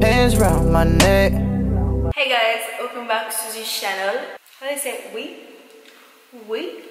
Hands round my neck. Hey guys, welcome back to the channel. How do I say we? We?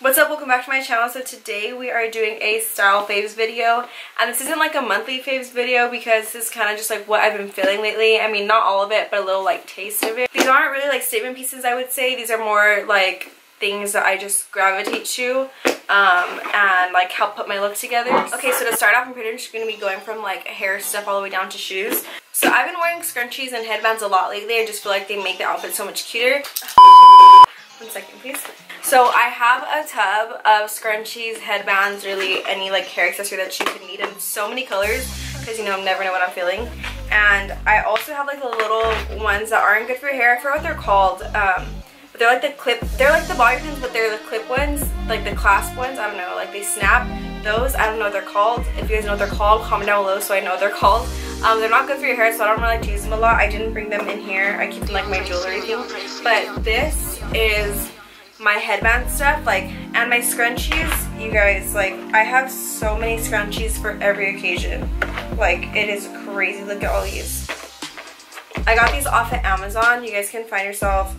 What's up? Welcome back to my channel. So today we are doing a style faves video. And this isn't like a monthly faves video because this is kind of just like what I've been feeling lately. I mean, not all of it, but a little like taste of it. These aren't really like statement pieces, I would say. These are more like things that I just gravitate to um, and like help put my look together. Okay, so to start off, I'm pretty much going to be going from like hair stuff all the way down to shoes. So I've been wearing scrunchies and headbands a lot lately. I just feel like they make the outfit so much cuter. One second, please. So I have a tub of scrunchies, headbands, really any like hair accessory that you could need in so many colors because you know I never know what I'm feeling. And I also have like the little ones that aren't good for hair. I forget what they're called. Um, they're like the clip, they're like the bobby pins, but they're the clip ones, like the clasp ones. I don't know, like they snap. Those, I don't know what they're called. If you guys know what they're called, comment down below so I know what they're called. Um, they're not good for your hair, so I don't really like use them a lot. I didn't bring them in here. I keep them like my jewelry thing. But this is my headband stuff, like, and my scrunchies. You guys, like, I have so many scrunchies for every occasion. Like, it is crazy. Look at all these. I got these off of Amazon. You guys can find yourself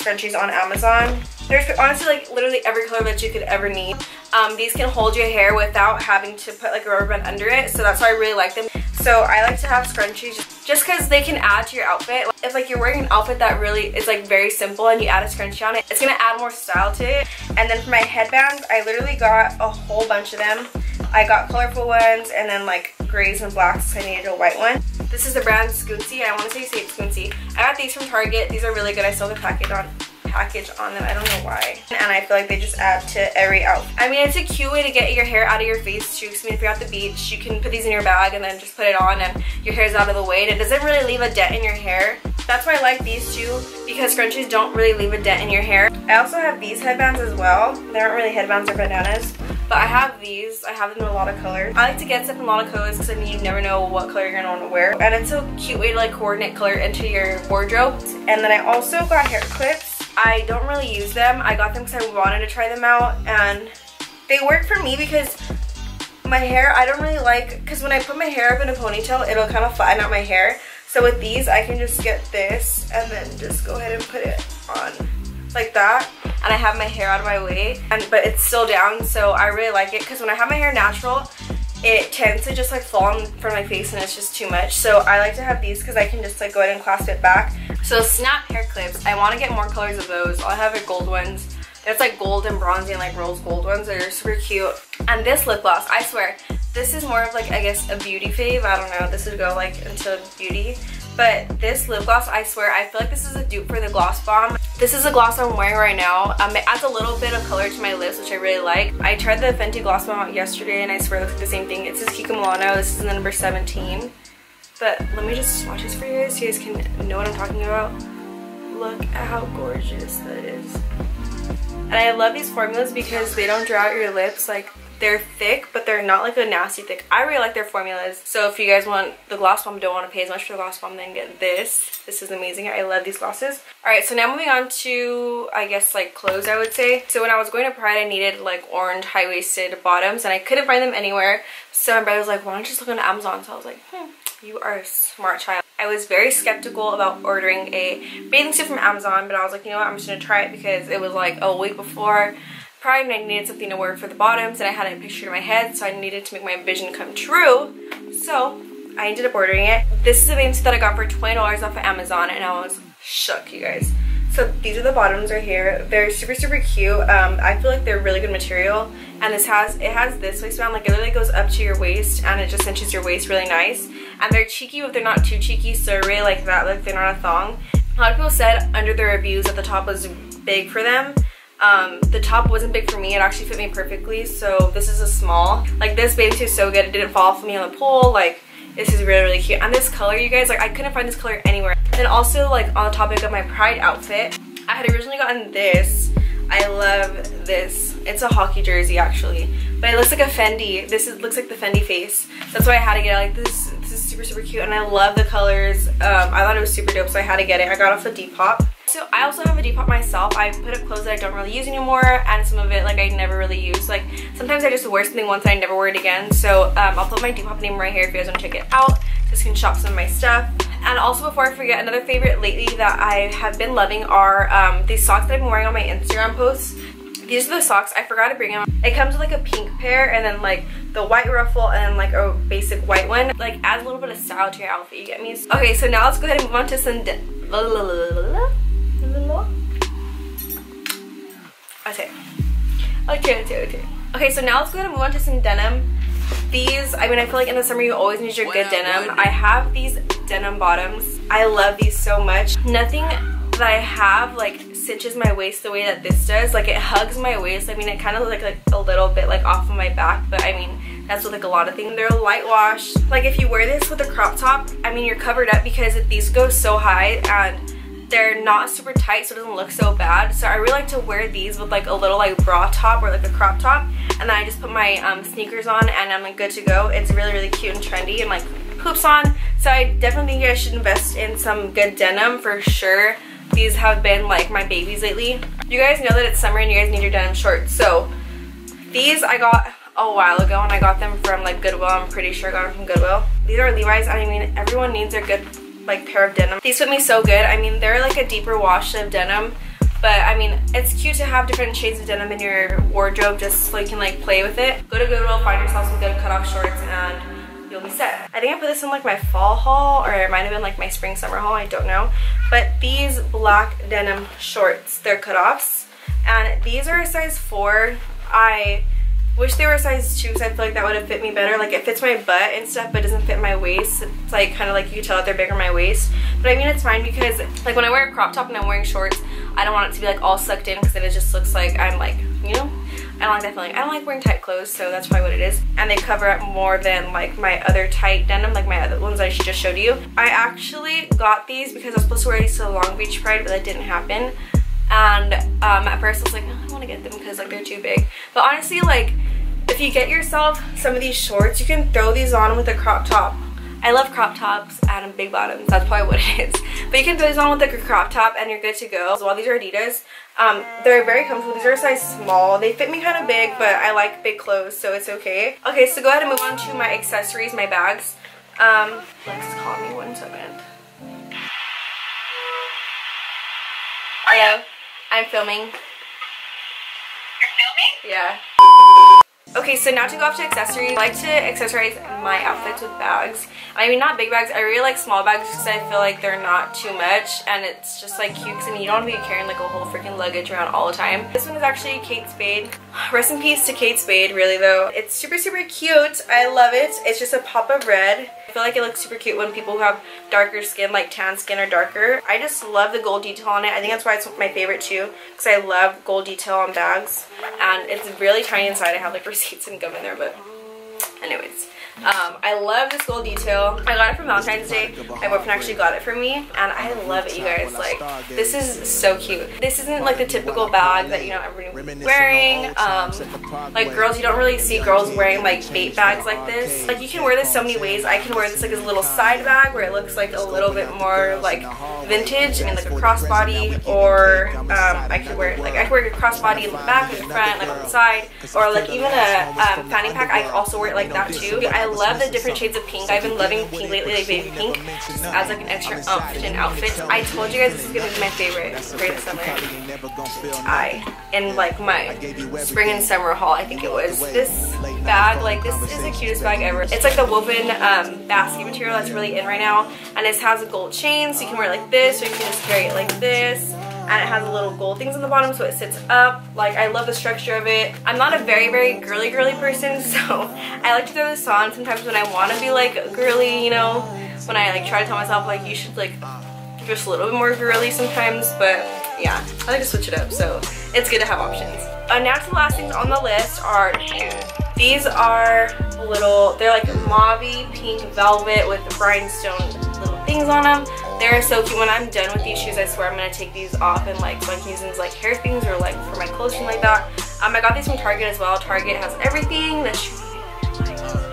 scrunchies on Amazon. There's honestly like literally every color that you could ever need. Um, these can hold your hair without having to put like a rubber band under it. So that's why I really like them. So I like to have scrunchies just because they can add to your outfit. If like you're wearing an outfit that really is like very simple and you add a scrunchie on it, it's to add more style to it. And then for my headbands, I literally got a whole bunch of them. I got colorful ones and then like grays and blacks. I needed a white one. This is the brand Scunci. I want to say say it's Scunci. I got these from Target. These are really good. I have the package on package on them. I don't know why. And I feel like they just add to every outfit. I mean, it's a cute way to get your hair out of your face too. I mean, if you're at the beach, you can put these in your bag and then just put it on and your hair's out of the way. And it doesn't really leave a dent in your hair. That's why I like these two because scrunchies don't really leave a dent in your hair. I also have these headbands as well. They aren't really headbands or bandanas. But I have these. I have them in a lot of colors. I like to get stuff in a lot of colors because I mean you never know what color you're going to want to wear. And it's a cute way to like coordinate color into your wardrobe. And then I also got hair clips. I don't really use them. I got them because I wanted to try them out. And they work for me because my hair, I don't really like, because when I put my hair up in a ponytail, it'll kind of flatten out my hair. So with these, I can just get this and then just go ahead and put it on like that. And I have my hair out of my way and but it's still down so I really like it. Because when I have my hair natural it tends to just like fall of my face and it's just too much. So I like to have these because I can just like go ahead and clasp it back. So snap hair clips I want to get more colors of those. All I have are gold ones. It's like gold and bronzy and like rose gold ones they're super cute. And this lip gloss I swear this is more of like I guess a beauty fave I don't know this would go like into beauty but this lip gloss, I swear, I feel like this is a dupe for the Gloss Bomb. This is a gloss I'm wearing right now. Um, it adds a little bit of color to my lips, which I really like. I tried the Fenty Gloss Bomb out yesterday, and I swear it looks like the same thing. It says Kiko Milano. This is the number 17. But let me just swatch this for you guys so you guys can know what I'm talking about. Look at how gorgeous that is. And I love these formulas because they don't dry out your lips. Like, they're thick, but they're not like a nasty thick. I really like their formulas. So if you guys want the gloss bomb, don't want to pay as much for the gloss bomb, then get this. This is amazing. I love these glosses. Alright, so now moving on to, I guess, like clothes, I would say. So when I was going to Pride, I needed like orange high-waisted bottoms, and I couldn't find them anywhere. So my brother was like, why don't you just look on Amazon? So I was like, hmm, you are a smart child. I was very skeptical about ordering a bathing suit from Amazon, but I was like, you know what, I'm just to try it because it was like a week before Pride and I needed something to wear for the bottoms and I had a picture in my head so I needed to make my vision come true. So I ended up ordering it. This is a bathing suit that I got for $20 off of Amazon and I was shook you guys. So these are the bottoms right here. They're super, super cute. Um, I feel like they're really good material. And this has, it has this waistband, like it literally goes up to your waist and it just cinches your waist really nice. And they're cheeky, but they're not too cheeky, so I really like that, like they're not a thong. A lot of people said under the reviews that the top was big for them. Um, the top wasn't big for me. It actually fit me perfectly. So this is a small. Like this bathing suit is so good. It didn't fall off me on the pool. Like this is really, really cute. And this color, you guys, like I couldn't find this color anywhere. And also like on the topic of my pride outfit, I had originally gotten this. I love this. It's a hockey jersey actually. But it looks like a Fendi. This is, looks like the Fendi face. That's why I had to get it. Like this, this is super, super cute. And I love the colors. Um, I thought it was super dope, so I had to get it. I got off the Depop. So I also have a Depop myself. I put up clothes that I don't really use anymore and some of it like I never really use. Like Sometimes I just wear something once and I never wear it again. So um, I'll put my Depop name right here if you guys want to check it out. Just can shop some of my stuff. And also before I forget, another favorite lately that I have been loving are um, these socks that I've been wearing on my Instagram posts. These are the socks. I forgot to bring them. It comes with like a pink pair and then like the white ruffle and like a basic white one. Like adds a little bit of style to your outfit, you get me? Okay, so now let's go ahead and move on to some... Okay. Okay, okay, okay. Okay, so now let's go ahead and move on to some denim. These, I mean, I feel like in the summer you always need your good denim. I have these denim bottoms. I love these so much. Nothing that I have like cinches my waist the way that this does. Like it hugs my waist. I mean, it kind of like, like a little bit like off of my back, but I mean, that's with like a lot of things. They're light wash. Like if you wear this with a crop top, I mean, you're covered up because these go so high and they're not super tight so it doesn't look so bad so I really like to wear these with like a little like bra top or like a crop top and then I just put my um, sneakers on and I'm like good to go it's really really cute and trendy and like hoops on so I definitely think you guys should invest in some good denim for sure these have been like my babies lately. You guys know that it's summer and you guys need your denim shorts. So these I got a while ago and I got them from like Goodwill. I'm pretty sure I got them from Goodwill. These are Levi's. I mean, everyone needs their good like pair of denim. These fit me so good. I mean, they're like a deeper wash of denim. But I mean, it's cute to have different shades of denim in your wardrobe just so you can like play with it. Go to Goodwill, find yourself some good cutoff shorts and you'll be set. I think I put this in like my fall haul or it might have been like my spring summer haul, I don't know. But these black denim shorts, they're cutoffs and these are a size 4. I wish they were size 2 because I feel like that would have fit me better. Like it fits my butt and stuff but doesn't fit my waist. It's like kind of like you can tell that they're bigger my waist. But I mean it's fine because like when I wear a crop top and I'm wearing shorts, I don't want it to be like all sucked in because then it just looks like I'm like, you know, I don't like that feeling. I don't like wearing tight clothes, so that's probably what it is. And they cover up more than like my other tight denim, like my other ones I just showed you. I actually got these because I was supposed to wear these to Long Beach Pride, but that didn't happen. And um, at first I was like, want to get them because like they're too big. But honestly, like if you get yourself some of these shorts, you can throw these on with a crop top. I love crop tops and big bottoms. That's probably what it is. But you can throw these on with like a crop top and you're good to go. So while these are Adidas, um, they're very comfortable. These are a size small. They fit me kind of big, but I like big clothes, so it's okay. Okay, so go ahead and move on to my accessories, my bags. Um, Lex, call me one second. Hello, I'm filming. Yeah. Okay, so now to go off to accessories, I like to accessorize my outfits with bags. I mean, not big bags. I really like small bags because I feel like they're not too much and it's just like cute because I mean, you don't want to be carrying like a whole freaking luggage around all the time. This one is actually Kate Spade. Rest in peace to Kate Spade, really though. It's super, super cute. I love it. It's just a pop of red. I feel like it looks super cute when people who have darker skin, like tan skin or darker. I just love the gold detail on it. I think that's why it's my favorite too because I love gold detail on bags and it's really tiny inside. I have like receipts and gum in there, but anyways. Um, I love this gold detail. I got it for Valentine's Day. My boyfriend actually got it for me and I love it you guys. Like this is so cute. This isn't like the typical bag that you know everybody's wearing. Um, like girls, you don't really see girls wearing like BAPE bags like this. Like you can wear this so many ways. I can wear this like as a little side bag where it looks like a little bit more like vintage. I mean like a crossbody or um, I could wear it like I could wear a crossbody in the back, in the front, like on side or like even a um, fanny pack. I also wear it like that too. I love the different shades of pink. I've been loving pink lately, like baby pink. Just adds like an extra umph to an outfit. I told you guys this is gonna be my favorite spring summer. I in like my spring and summer haul, I think it was. This bag, like this is the cutest bag ever. It's like the woven um, basket material that's really in right now. And it has a gold chain, so you can wear it like this, or you can just carry it like this and it has a little gold things on the bottom so it sits up. Like I love the structure of it. I'm not a very very girly girly person so I like to throw this on sometimes when I want to be like girly you know? When I like try to tell myself like you should like just a little bit more girly sometimes but yeah I like to switch it up so it's good to have options. Uh, now the last things on the list are these are little they're like mauvey pink velvet with rhinestone little things on them they're so cute. When I'm done with these shoes, I swear I'm going to take these off and like can use like hair things or like for my clothes like that. Um, I got these from Target as well. Target has everything that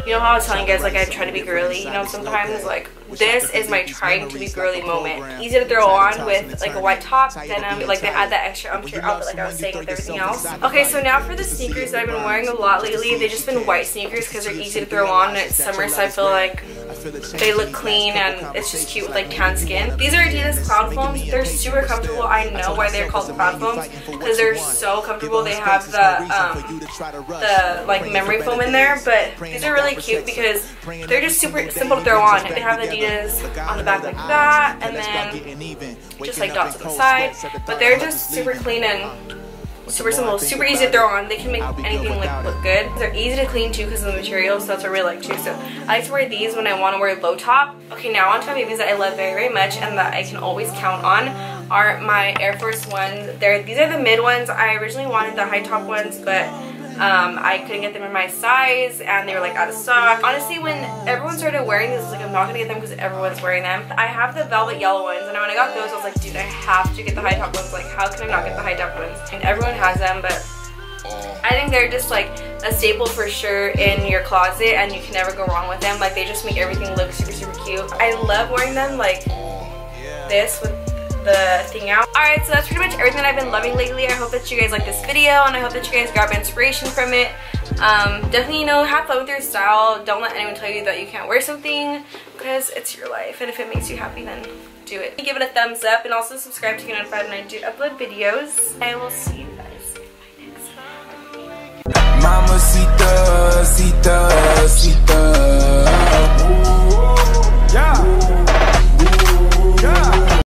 you know how I was telling you guys like I try to be girly, you know, sometimes like this is my trying to be girly moment. Easy to throw on with like a white top, denim, like they add that extra your outfit like I was saying with everything else. Okay, so now for the sneakers that I've been wearing a lot lately, they've just been white sneakers because they're easy to throw on and it's summer so I feel like they look clean and it's just cute with like tan skin. These are Adidas Cloud Foams. They're super comfortable. I know why they're called Cloud Foams because they're so comfortable. They have the um, the like memory foam in there, but these are really cute because they're just super simple to throw on. They have the Adidas on the back like that, and then just like dots on the side. But they're just super clean and super simple, super easy to throw on. They can make anything like look good. They're easy to clean too because of the material, so that's what I really like too. So I like to wear these when I want to wear low top. Okay, now on to my babies that I love very, very much and that I can always count on are my Air Force Ones. They're, these are the mid ones. I originally wanted the high top ones, but um, I couldn't get them in my size and they were like out of stock. Honestly, when everyone started wearing these, I was like, I'm not gonna get them because everyone's wearing them. I have the velvet yellow ones and when I got those, I was like, dude, I have to get the high top ones. Like, how can I not get the high top ones? And everyone has them, but I think they're just like a staple for sure in your closet and you can never go wrong with them. Like, they just make everything look super, super cute. I love wearing them like this with the thing out. Alright, so that's pretty much everything that I've been loving lately. I hope that you guys like this video and I hope that you guys grab inspiration from it. Um, definitely, you know, have fun with your style. Don't let anyone tell you that you can't wear something because it's your life. And if it makes you happy, then do it. Give it a thumbs up and also subscribe to get notified when I do upload videos. I will see you guys in my next one. Cita.